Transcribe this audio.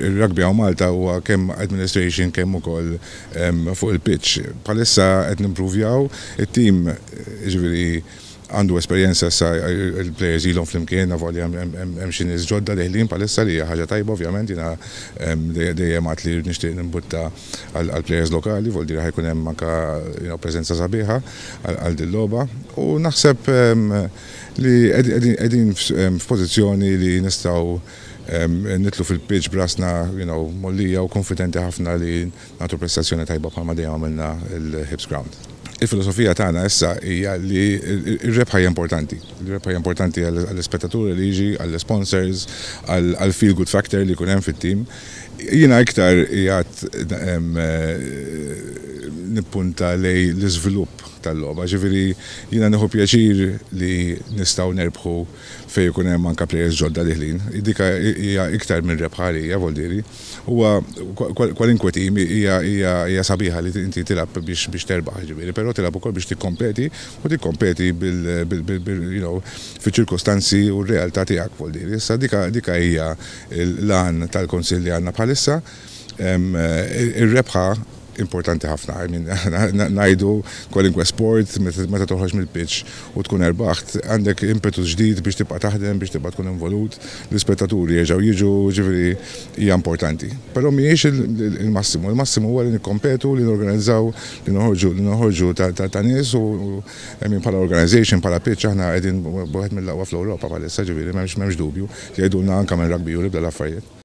Ir-rugby hawn Malta huwa kemm administration kemm ukoll fuq il-pitch. Bħalissa qed nimpruvjaw, it-team jiġifieri għandu esperjenza issa il-players ilhom flimkien avolja hemm xi nies ġodda deħlin bħalissa li hija ħaġa tajba ovvjament jiena dejjem għadt li nixtieq nimbutta għall-players lokali vol dire ħa jkun hemm anke preżenza sabiħa għal din logħba u naħseb li qegħdin f'pożizzjoni li nistgħu Nidħlu fil-pitch b'rasna mgħollija u kunfidenti ħafna li nagħtu prestazzjoni tajba bħalma dejjem għamilna l-Hibs Ground. Il-filosofija tagħna issa hija li r-rebħa hija importanti. Ir-rebħa hija importanti għall-ispettaturi li jiġi, għall-isponsors, għall-feel good factor li jkun hemm fit-tim. Jiena iktar qiegħed nippunta lejn l-iżvilupp tal-logħba. Jiġifieri jiena nieħu pjaċir li nistgħu nerbħu. fejn ikun hemm anke plejers ġodda diħlin, dik hija iktar minn rebħa għalija, Voldieri. Huwa kwalinkwe tim hija sabiħa li inti tilgħab biex terbaħ, jiġifieri, però tilgħab ukoll biex tikkompeti u tikkompeti bil, you know, fiċ-ċirkustanzi u r-realtà tiegħek, Voldieri. Issa dik hija l-għan tal-Kunsill li għandna bħalissa. Ir-rebħa importanti ħafna, I mean, ngħidu kwalinkwe sport meta toħroġ mill-pitch u tkun erbaħt, għandek impetus ġdid biex tibqa' taħdem, biex tibqa' tkun involut, l-ispettaturi jerġgħu jiġu, ġifieri hija importanti. Però mhijiex il-massimu, il-massimu huwa li nikkompetu, li norganizzaw, li noħorġu li noħorġu ta' nies u I mean bħala organization, bħala pitch aħna qegħdin wieħed mill-aqwa fl-Ewropa bħalissa, ġifieri m'hemmx dubju, jgħidulna anke minn rugby Europe dal-affarijiet.